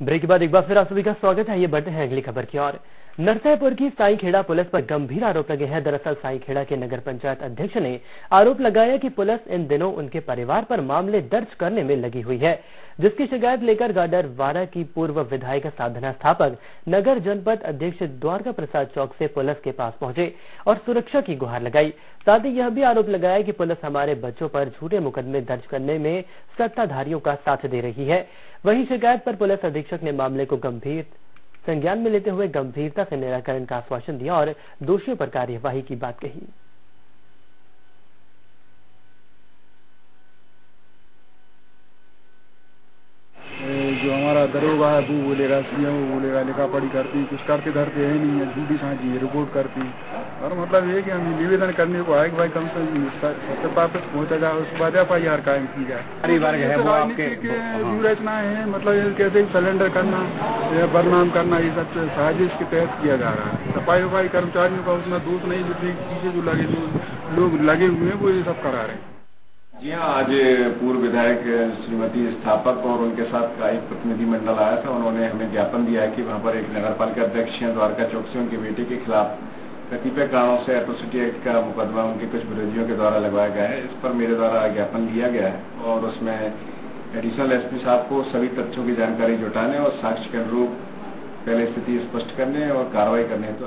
Break के बाद एक बार फिर आप सभी का स्वागत है। ये बढ़ते हैं अगली खबर की ओर। नरसैपुर की साई खेड़ा पुलिस पर गंभीर आरोप लगे हैं। दरअसल साई खेड़ा के नगर पंचायत अध्यक्ष ने आरोप लगाया कि पुलिस इन दिनों उनके परिवार पर मामले दर्ज करने में लगी हुई है, जिसकी शिकायत लेकर गाडर वारा की पूर्व विधायक साधना स्थापक, नगर जनपद अध्यक्ष द्वारका प्रसाद चौक से पुलिस के पास पहुँचे और सुरक्षा की गुहार लगाई। साथ ही यह भी आरोप लगाया कि पुलिस हमारे बच्चों पर झूठे मुकदमे दर्ज करने में सत्ताधारियों का साथ दे रही है। वहीं शिकायत पर पुलिस अधीक्षक ने मामले को गंभीर संज्ञान में लेते हुए गंभीरता से निराकरण का आश्वासन दिया और दोषियों पर कार्यवाही की बात कही जो हमारा दरोगा है वो बोलेगा सीएम वो बोलेगा लिखा पढ़ी करती कुछ करते धरते है नहीं है झूठी साझी है रिपोर्ट करती और मतलब ये कि हम निवेदन करने को आए कि भाई कम से कम वापस पहुँचा जाए उसके बाद एफ़ आई आर कायम की जाए। व्यू रचना है मतलब कैसे सिलेंडर करना या बदनाम करना ये सब साजिश के तहत किया जा रहा है। सफ़ाई वफाई कर्मचारियों का उसमें दोष नहीं जो पीछे जो लगे लोग लगे हुए हैं वो ये सब करा रहे हैं। जी हाँ आज पूर्व विधायक श्रीमती स्थापक और उनके साथ का एक प्रतिनिधिमंडल आया था। उन्होंने हमें ज्ञापन दिया है कि वहाँ पर एक नगर पालिका अध्यक्ष हैं, द्वारका चौक से उनके बेटे के खिलाफ कतिपय कारणों से एट्रोसिटी एक्ट का मुकदमा उनके कुछ विरोधियों के द्वारा लगवाया गया है। इस पर मेरे द्वारा ज्ञापन दिया गया है और उसमें एडिशनल एसपी साहब को सभी तथ्यों की जानकारी जुटाने और साक्ष्य के अनुरूप पहले स्थिति स्पष्ट करने और कार्रवाई करने तो